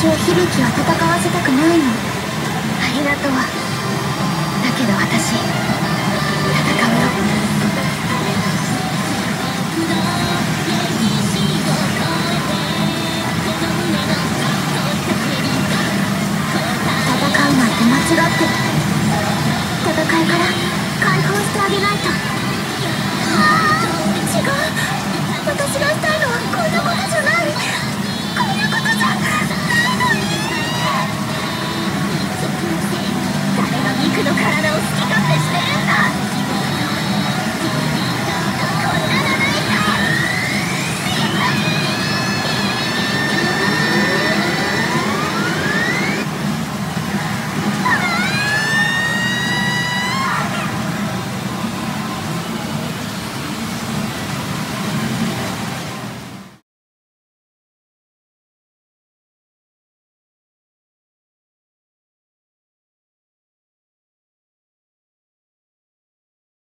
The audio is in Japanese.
私は響きを戦わせたくないの。ありがとう。